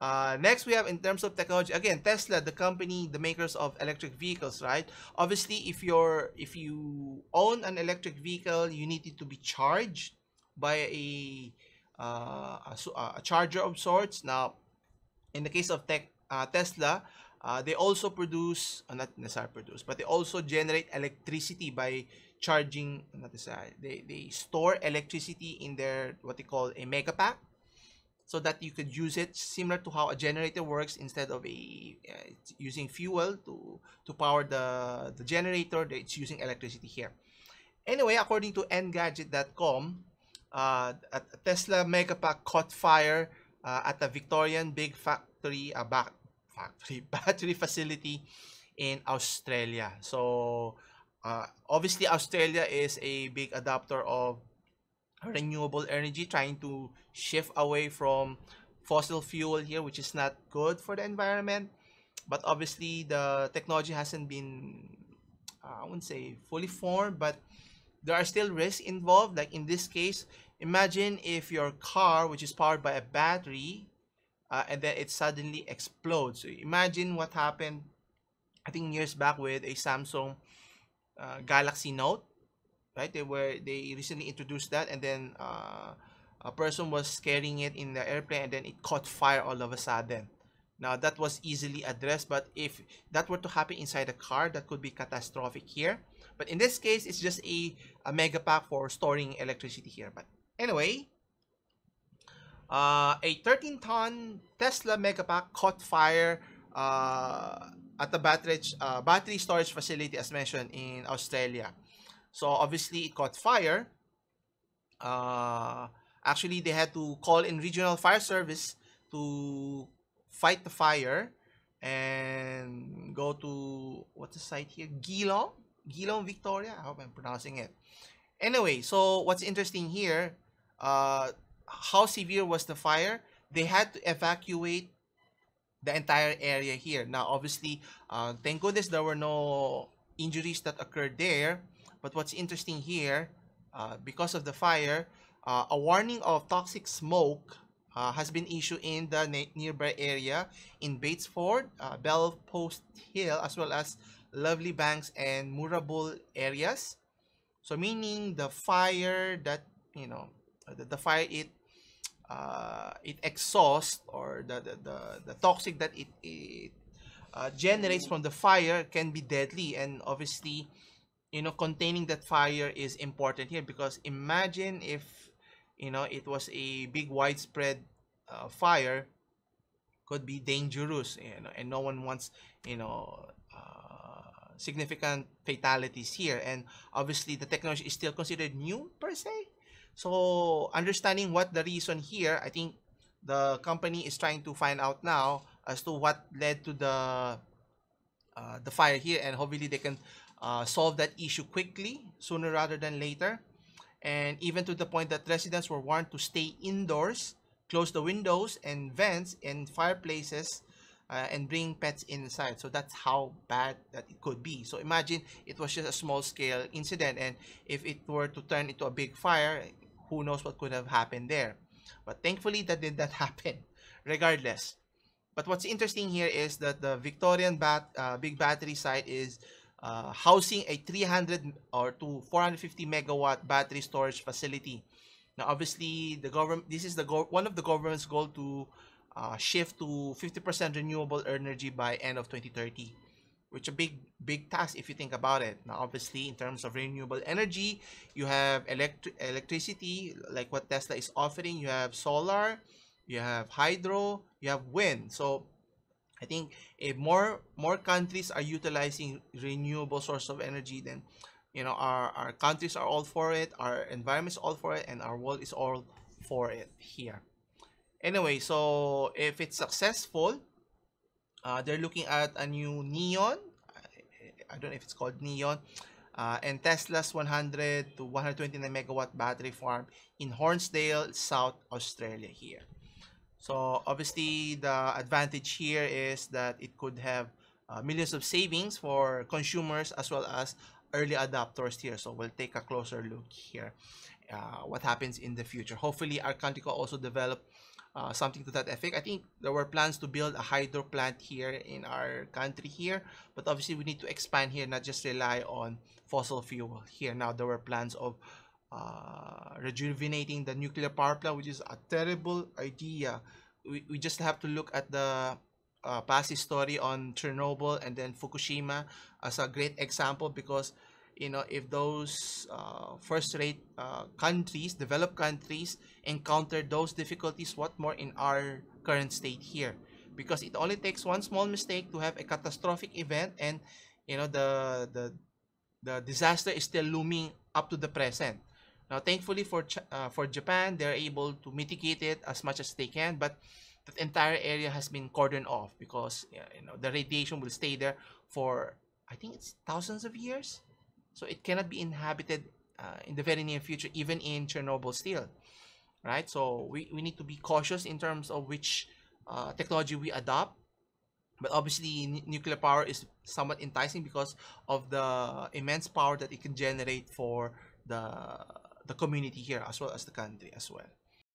Uh, next, we have in terms of technology. Again, Tesla, the company, the makers of electric vehicles, right? Obviously, if you're if you own an electric vehicle, you need it to be charged by a uh, a, a, charger of sorts. Now, in the case of tech, uh, Tesla, uh, they also produce, uh, not necessarily produce, but they also generate electricity by charging, not necessarily, they, they store electricity in their, what they call a megapack so that you could use it similar to how a generator works instead of a uh, using fuel to to power the the generator it's using electricity here. Anyway according to engadget.com uh, a tesla megapack caught fire uh, at a victorian big factory uh, factory battery facility in australia. So uh, obviously australia is a big adopter of renewable energy, trying to shift away from fossil fuel here, which is not good for the environment. But obviously, the technology hasn't been, uh, I wouldn't say fully formed, but there are still risks involved. Like in this case, imagine if your car, which is powered by a battery, uh, and then it suddenly explodes. So imagine what happened, I think years back with a Samsung uh, Galaxy Note right? They were they recently introduced that and then uh, a person was carrying it in the airplane and then it caught fire all of a sudden. Now that was easily addressed but if that were to happen inside a car that could be catastrophic here. But in this case it's just a, a mega pack for storing electricity here. But anyway uh, a 13 ton Tesla Megapack caught fire uh, at the battery, uh, battery storage facility as mentioned in Australia. So obviously it caught fire. Uh, actually, they had to call in regional fire service to fight the fire and go to what's the site here? Geelong, Geelong, Victoria. I hope I'm pronouncing it. Anyway, so what's interesting here? Uh, how severe was the fire? They had to evacuate the entire area here. Now, obviously, uh, thank goodness there were no injuries that occurred there. But what's interesting here, uh, because of the fire, uh, a warning of toxic smoke uh, has been issued in the nearby area in Batesford, uh, Bell Post Hill, as well as Lovely Banks and Moorabool areas. So meaning the fire that, you know, the, the fire it uh, it exhausts or the, the, the, the toxic that it, it uh, generates from the fire can be deadly and obviously you know containing that fire is important here because imagine if you know it was a big widespread uh, fire could be dangerous you know and no one wants you know uh, significant fatalities here. And obviously the technology is still considered new per se. So understanding what the reason here i think the company is trying to find out now as to what led to the uh, the fire here and hopefully they can uh, solve that issue quickly, sooner rather than later. And even to the point that residents were warned to stay indoors, close the windows and vents and fireplaces, uh, and bring pets inside. So that's how bad that it could be. So imagine it was just a small scale incident, and if it were to turn into a big fire, who knows what could have happened there. But thankfully, that did not happen, regardless. But what's interesting here is that the Victorian bat, uh, big battery site is uh, housing a 300 or to 450 megawatt battery storage facility. Now, obviously, the government this is the one of the government's goal to uh, shift to 50% renewable energy by end of 2030, which a big big task if you think about it. Now, obviously, in terms of renewable energy, you have electric electricity like what Tesla is offering. You have solar, you have hydro, you have wind. So I think if more more countries are utilizing renewable source of energy, then you know our, our countries are all for it, our environment is all for it, and our world is all for it here. Anyway, so if it's successful, uh, they're looking at a new Neon. I don't know if it's called Neon. Uh, and Tesla's 100 to 129 megawatt battery farm in Hornsdale, South Australia here. So obviously the advantage here is that it could have uh, millions of savings for consumers as well as early adopters here. So we'll take a closer look here. Uh, what happens in the future. Hopefully our country can also develop uh, something to that effect. I think there were plans to build a hydro plant here in our country here, but obviously we need to expand here, not just rely on fossil fuel here. Now there were plans of uh, rejuvenating the nuclear power plant, which is a terrible idea. We, we just have to look at the uh, past history on Chernobyl and then Fukushima as a great example because you know if those uh, first rate uh, countries developed countries encounter those difficulties what more in our current state here because it only takes one small mistake to have a catastrophic event and you know the the the disaster is still looming up to the present now thankfully for uh, for Japan they're able to mitigate it as much as they can but that entire area has been cordoned off because you know the radiation will stay there for I think it's thousands of years so it cannot be inhabited uh, in the very near future, even in Chernobyl still, right? So we, we need to be cautious in terms of which uh, technology we adopt. But obviously, nuclear power is somewhat enticing because of the immense power that it can generate for the the community here as well as the country as well.